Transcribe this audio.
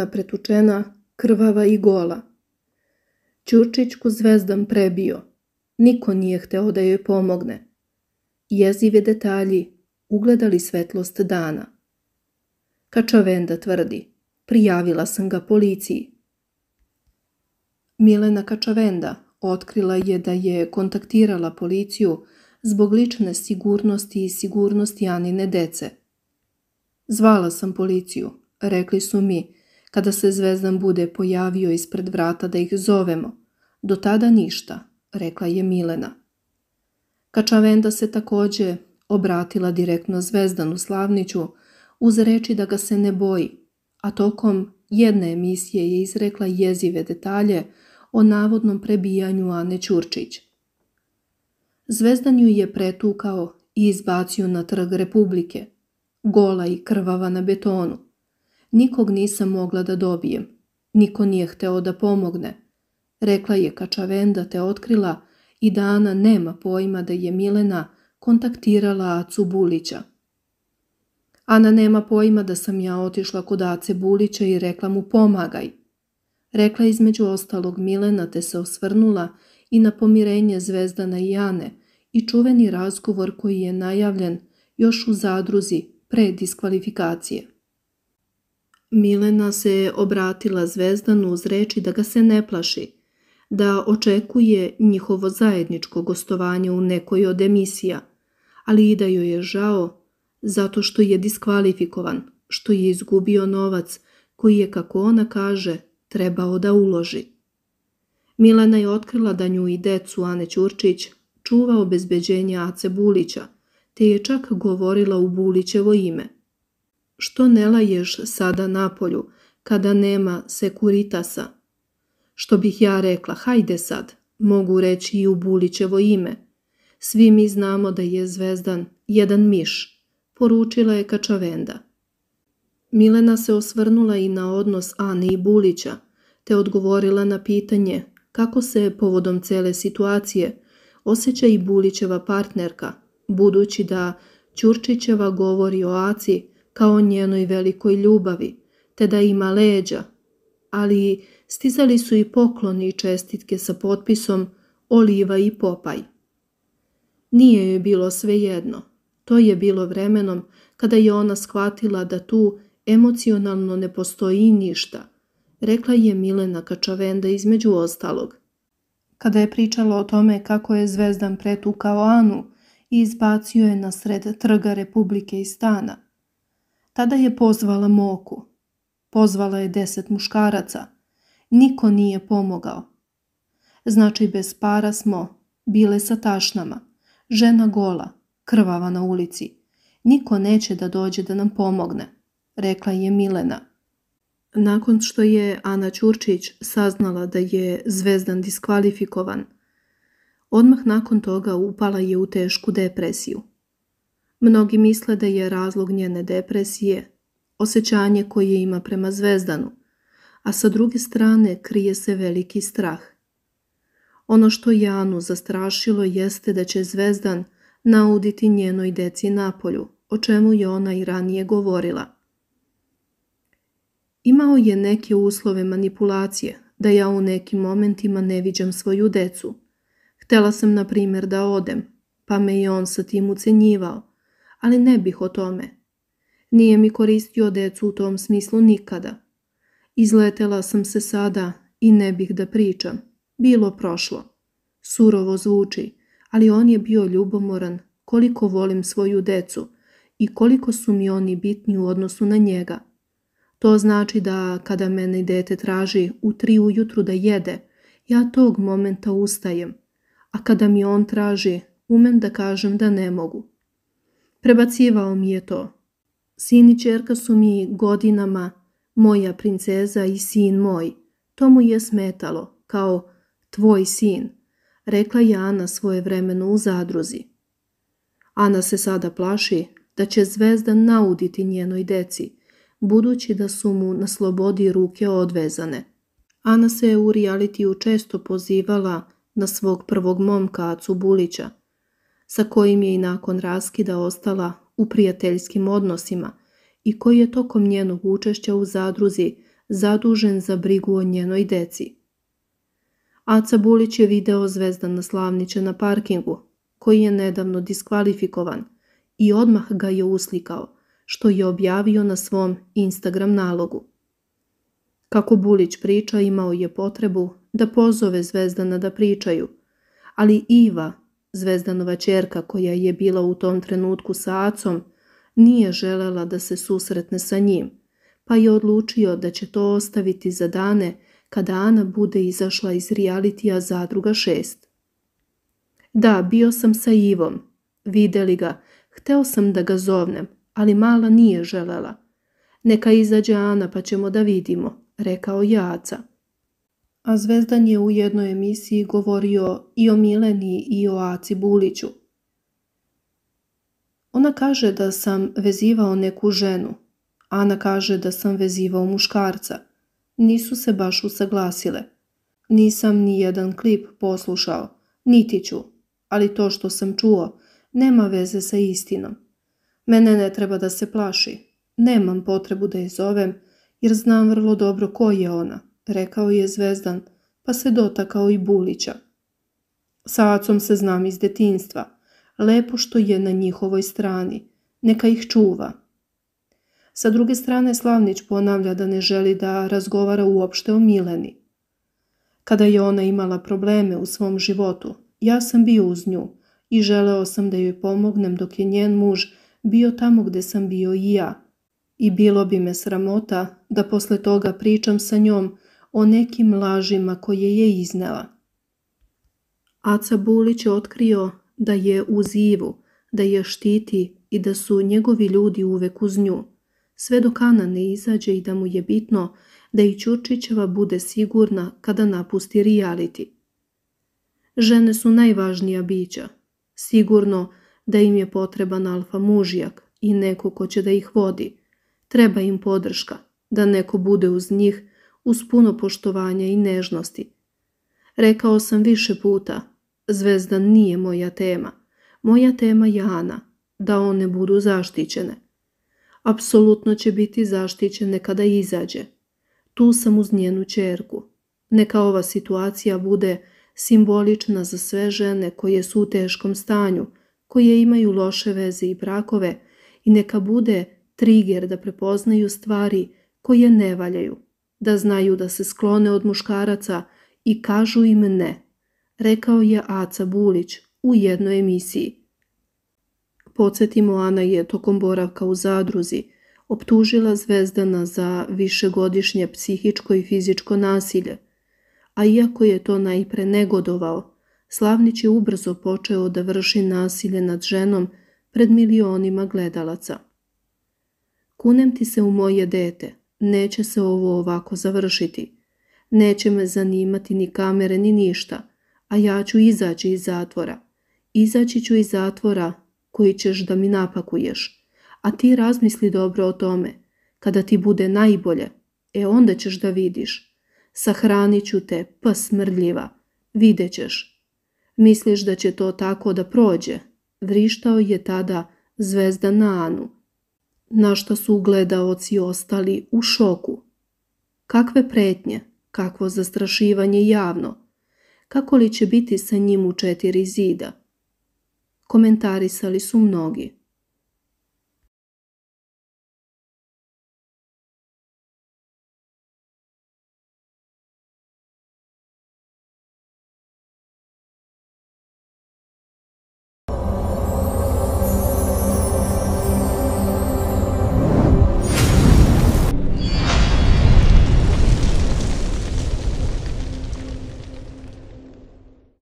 Ana pretučena, krvava i gola. Ćurčićku zvezdan prebio. Niko nije hteo da joj pomogne. Jezive detalji ugledali svetlost dana. Kačavenda tvrdi, prijavila sam ga policiji. Milena Kačavenda otkrila je da je kontaktirala policiju zbog lične sigurnosti i sigurnosti Anine dece. Zvala sam policiju, rekli su mi, kada se Zvezdan bude pojavio ispred vrata da ih zovemo. Do tada ništa, rekla je Milena. Kačavenda se također obratila direktno Zvezdanu Slavniću uz reči da ga se ne boji, a tokom jedne emisije je izrekla jezive detalje o navodnom prebijanju Ane Ćurčić. Zvezdan ju je pretukao i izbacio na trg Republike, gola i krvava na betonu. Nikog nisam mogla da dobijem, niko nije hteo da pomogne. Rekla je Kačavenda te otkrila i da Ana nema pojma da je Milena kontaktirala Acu Bulića. Ana nema pojma da sam ja otišla kod Ace Bulića i rekla mu pomagaj. Rekla između ostalog Milena te se osvrnula i na pomirenje Zvezdana i Ane i čuveni razgovor koji je najavljen još u zadruzi pre diskvalifikacije. Milena se obratila Zvezdanu uz reči da ga se ne plaši, da očekuje njihovo zajedničko gostovanje u nekoj od emisija, ali i da joj je žao zato što je diskvalifikovan, što je izgubio novac koji je, kako ona kaže, trebao da uloži. Milena je otkrila da nju i decu Ane Ćurčić čuva obezbeđenje Ace Bulića, te je čak govorila u Bulićevo ime. Što ne laješ sada napolju, kada nema sekuritasa? Što bih ja rekla, hajde sad, mogu reći i u Bulićevo ime. Svi mi znamo da je Zvezdan jedan miš, poručila je Kačavenda. Milena se osvrnula i na odnos Ane i Bulića, te odgovorila na pitanje kako se povodom cele situacije osjeća i Bulićeva partnerka, budući da Ćurčićeva govori o Aci kao njenoj velikoj ljubavi, te da ima leđa, ali stizali su i pokloni i čestitke sa potpisom Oliva i Popaj. Nije joj bilo svejedno. To je bilo vremenom kada je ona shvatila da tu emocionalno ne postoji ništa, rekla je Milena Kačavenda između ostalog. Kada je pričala o tome kako je Zvezdan pretukao Anu i izbacio je na sred trga Republike i stana. Tada je pozvala Moku. Pozvala je deset muškaraca. Niko nije pomogao. Znači bez para smo bile sa tašnama. Žena gola, krvava na ulici. Niko neće da dođe da nam pomogne, rekla je Milena. Nakon što je Ana Ćurčić saznala da je Zvezdan diskvalifikovan, odmah nakon toga upala je u tešku depresiju. Mnogi misle da je razlog njene depresije osjećanje koje ima prema Zvezdanu, a sa druge strane krije se veliki strah. Ono što Janu zastrašilo jeste da će Zvezdan nauditi njenoj deci napolju, o čemu je ona i ranije govorila. Imao je neke uslove manipulacije, da ja u nekim momentima ne viđam svoju decu. Htela sam, na primjer, da odem, pa me i on sa tim ucenjivao, ali ne bih o tome. Nije mi koristio decu u tom smislu nikada. Izletela sam se sada i ne bih da pričam. Bilo prošlo. Surovo zvuči, ali on je bio ljubomoran koliko volim svoju decu i koliko su mi oni bitni u odnosu na njega. To znači da kada mene dete traži u tri ujutru da jede, ja tog momenta ustajem, a kada mi on traži, umem da kažem da ne mogu. Prebacivao mi je to. Sin i čerka su mi godinama moja princeza i sin moj. To mu je smetalo, kao tvoj sin, rekla je Ana svoje vremeno u zadruzi. Ana se sada plaši da će zvezda nauditi njenoj deci, budući da su mu na slobodi ruke odvezane. Ana se je u realitiju često pozivala na svog prvog momka Acu Bulića, sa kojim je i nakon raskida ostala u prijateljskim odnosima i koji je tokom njenog učešća u zadruzi zadužen za brigu o njenoj deci. Aca Bulić je video Zvezdana Slavnića na parkingu, koji je nedavno diskvalifikovan i odmah ga je uslikao, što je objavio na svom Instagram nalogu. Kako Bulić priča, imao je potrebu da pozove Zvezdana da pričaju, ali Iva, Zvezdanova čerka koja je bila u tom trenutku sa Acom, nije želela da se susretne sa njim, pa je odlučio da će to ostaviti za dane kada Ana bude izašla iz realitija Zadruga 6. Da, bio sam sa Ivom. Videli ga. Hteo sam da ga zovnem, ali mala nije želela. Neka izađe Ana pa ćemo da vidimo, rekao Jaca. A Zvezdan je u jednoj emisiji govorio i o Mileni i o Aci Buliću. Ona kaže da sam vezivao neku ženu. Ana kaže da sam vezivao muškarca. Nisu se baš usaglasile. Nisam ni jedan klip poslušao, niti ću, ali to što sam čuo nema veze sa istinom. Mene ne treba da se plaši. Nemam potrebu da je zovem, jer znam vrlo dobro ko je ona, rekao je Zvezdan, pa se dotakao i Bulića. Sa acom se znam iz detinstva. Lepo što je na njihovoj strani. Neka ih čuva. Sa druge strane Slavnić ponavlja da ne želi da razgovara uopšte o Mileni. Kada je ona imala probleme u svom životu, ja sam bio uz nju i želeo sam da joj pomognem dok je njen muž bio tamo gdje sam bio i ja. I bilo bi me sramota da posle toga pričam sa njom o nekim lažima koje je iznela. Aca Bulić je otkrio da je uz Ivu, da je štiti i da su njegovi ljudi uvek uz nju, sve dok Ana ne izađe i da mu je bitno da i Ćurčićeva bude sigurna kada napusti reality. Žene su najvažnija bića. Sigurno da im je potreban alfa mužjak i neko ko će da ih vodi. Treba im podrška, da neko bude uz njih uz puno poštovanja i nežnosti. Rekao sam više puta, Zvezdan nije moja tema. Moja tema je Ana, da one budu zaštićene. Apsolutno će biti zaštićene kada izađe. Tu sam uz njenu čerku. Neka ova situacija bude simbolična za sve žene koje su u teškom stanju, koje imaju loše veze i brakove i neka bude trigger da prepoznaju stvari koje ne valjaju, da znaju da se sklone od muškaraca i kažu im ne, rekao je Aca Bulić u jednoj emisiji. Podsjetimo, Ana je tokom boravka u zadruzi optužila Zvezdana za višegodišnje psihičko i fizičko nasilje, a iako je to najpre negodovao, Slavnić je ubrzo počeo da vrši nasilje nad ženom pred milionima gledalaca. Kunem ti se u moje dete, neće se ovo ovako završiti. Neće me zanimati ni kamere ni ništa, a ja ću izaći iz zatvora. Izaći ću iz zatvora koji ćeš da mi napakuješ, a ti razmisli dobro o tome. Kada ti bude najbolje, e onda ćeš da vidiš. Sahranit ću te, pa smrdljiva, vidjet. Misliš da će to tako da prođe? Vrištao je tada zvezda na Anu. Na što su gledaoci ostali u šoku. Kakve pretnje, kakvo zastrašivanje javno. Kako li će biti sa njim u četiri zida? Komentarisali su mnogi.